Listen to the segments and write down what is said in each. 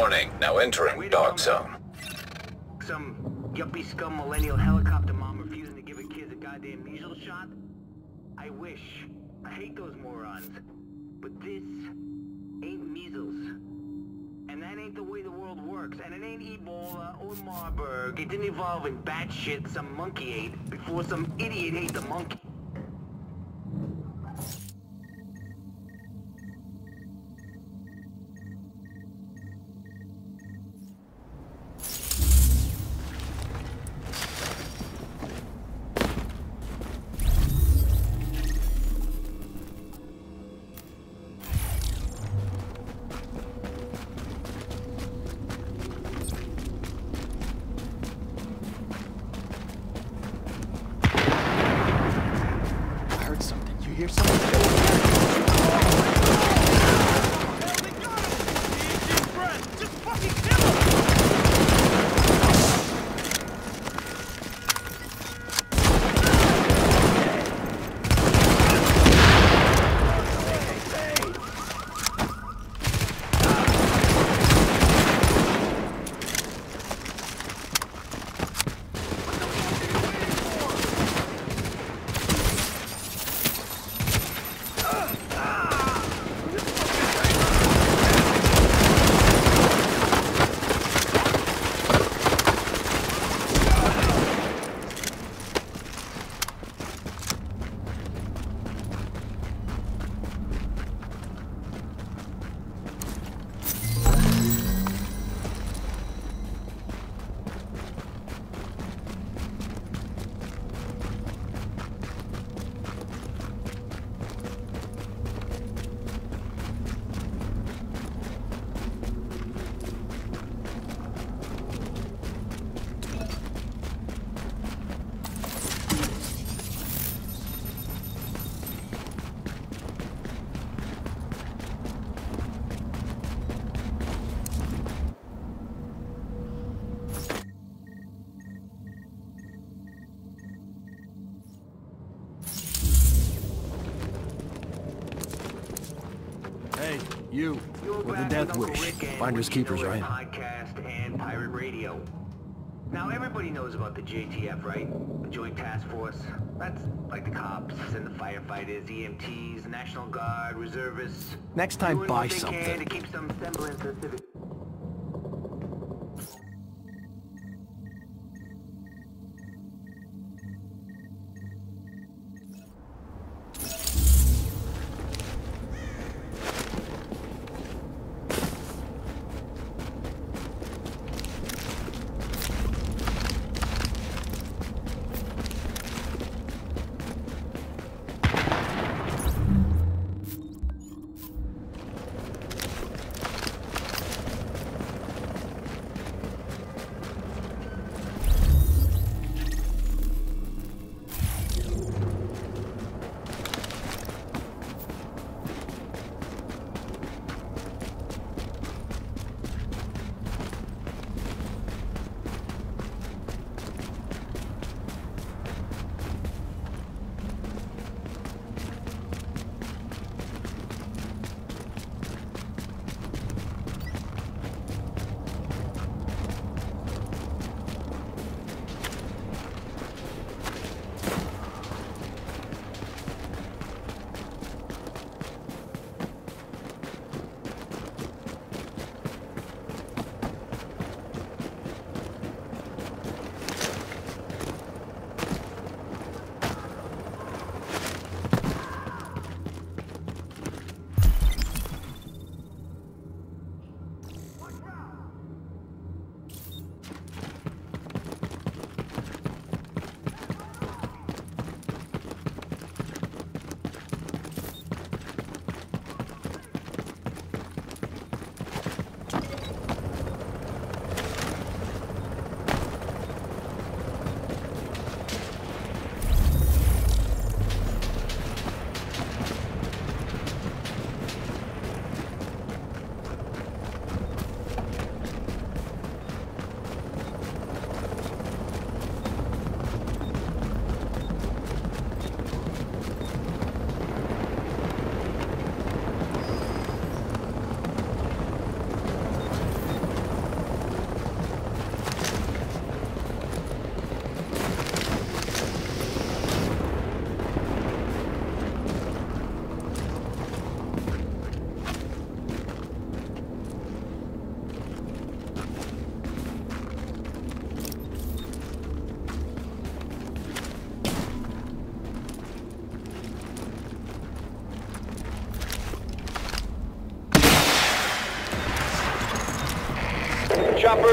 Warning, now entering a Dark Zone. Some yuppie scum millennial helicopter mom refusing to give her kids a goddamn measles shot? I wish. I hate those morons. But this ain't measles. And that ain't the way the world works. And it ain't Ebola or Marburg. It didn't evolve in bat shit some monkey ate before some idiot ate the monkey. You. You're With the death wish. Finders keepers, right? Podcast and pirate radio. Now everybody knows about the JTF, right? The Joint Task Force. That's like the cops and the firefighters, EMTs, National Guard, reservists. Next time, buy what they Can something.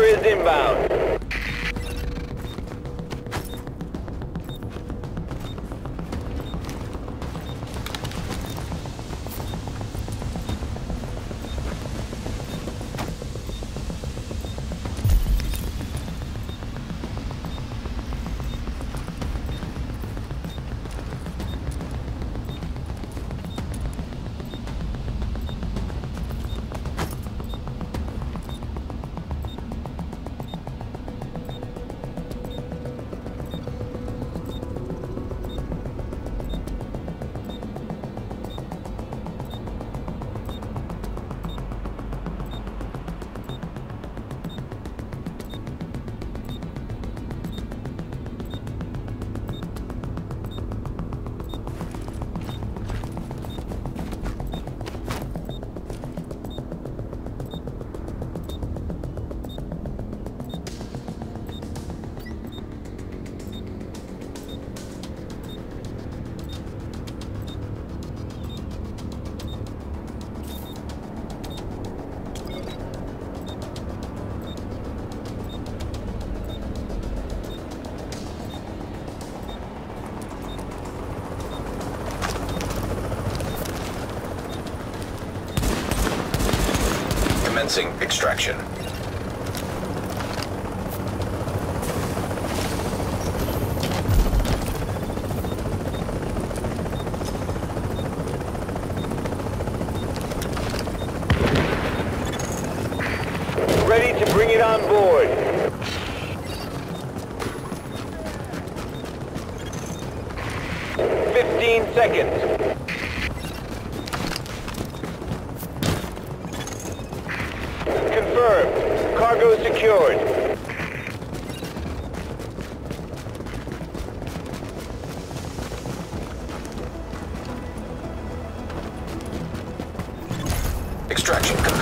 Is inbound. Commencing extraction. Ready to bring it on board. Fifteen seconds. Extraction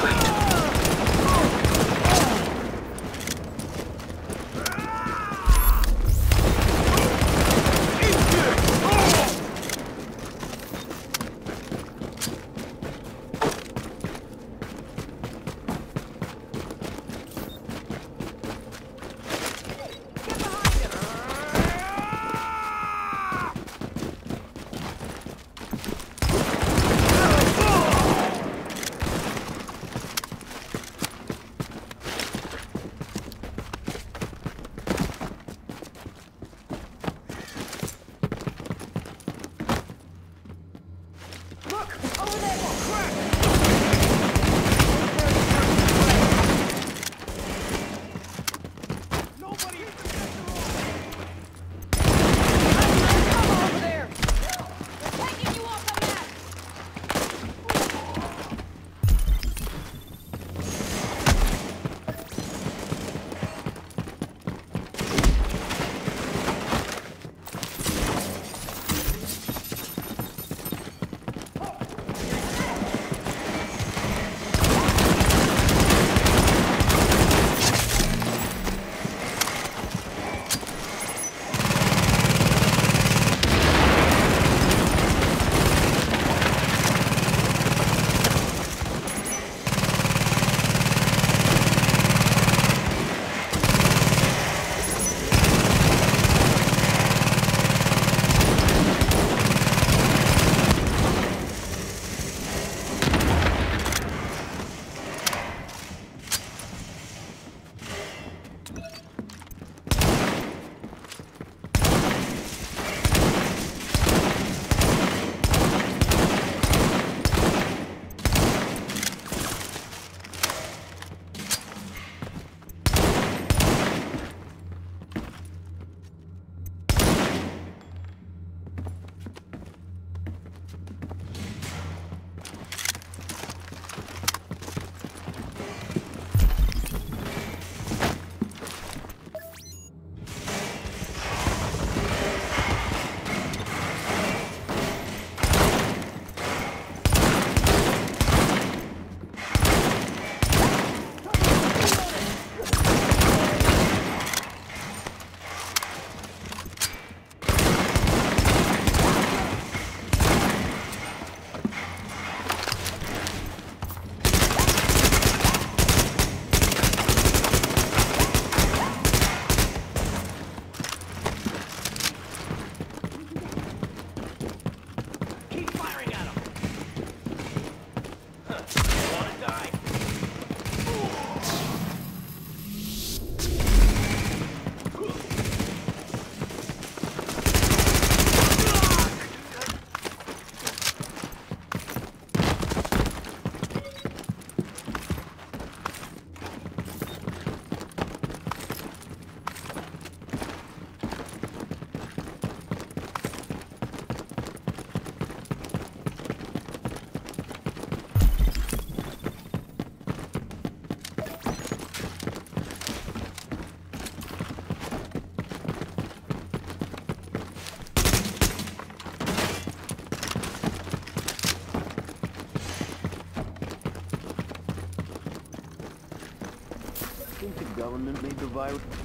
made the virus?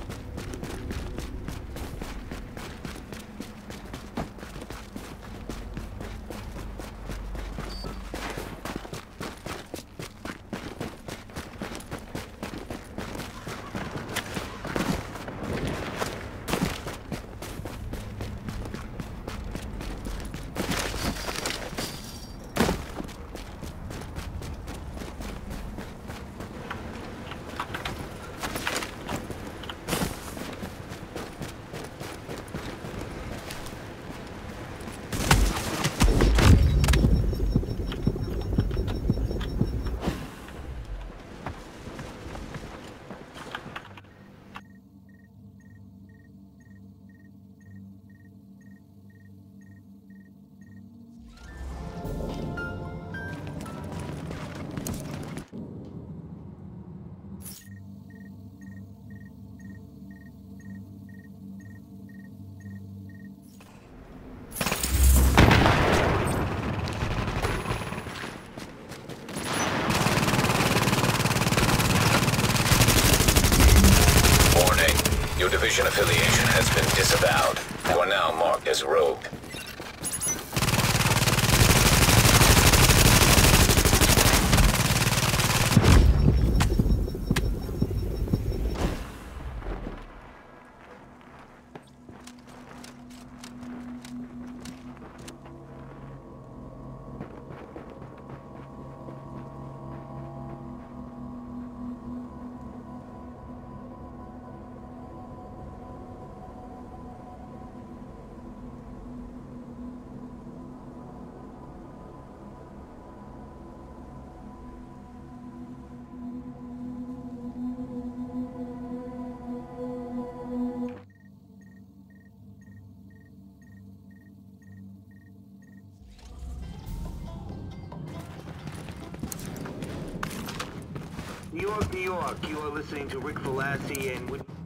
New York, New York. You are listening to Rick Velassi and...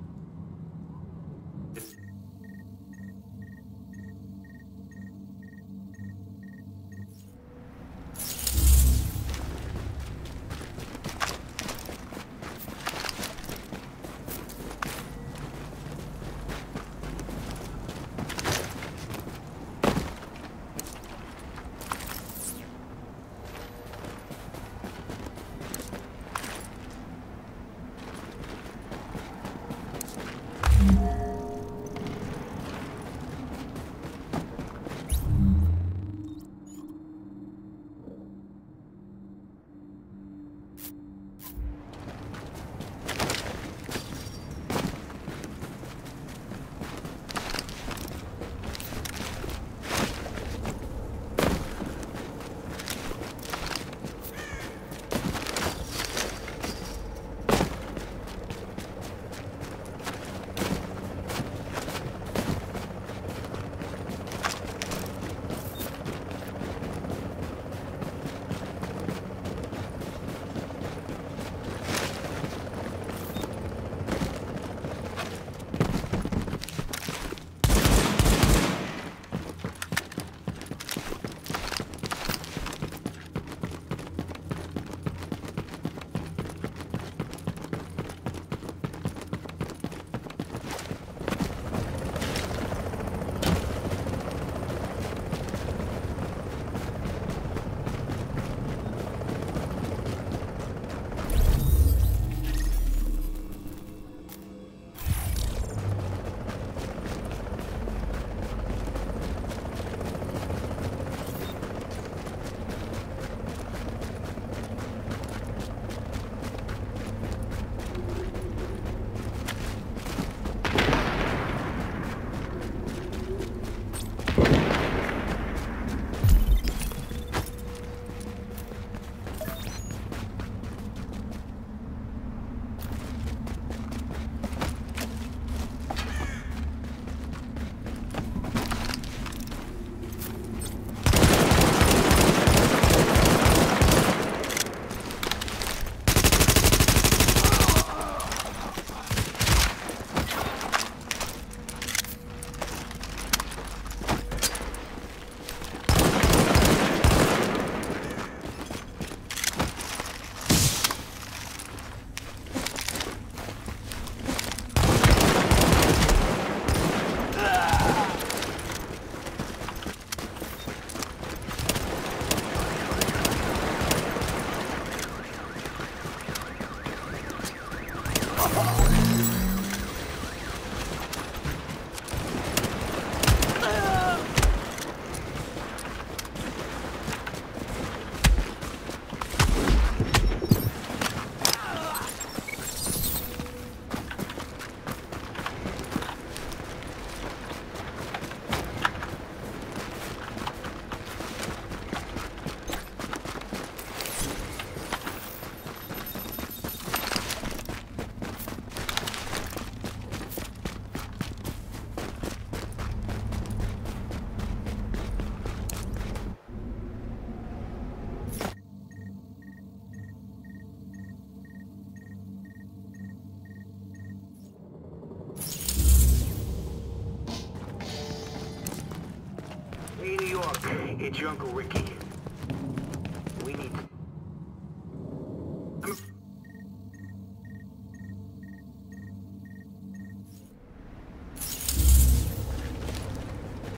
It's your Uncle Ricky.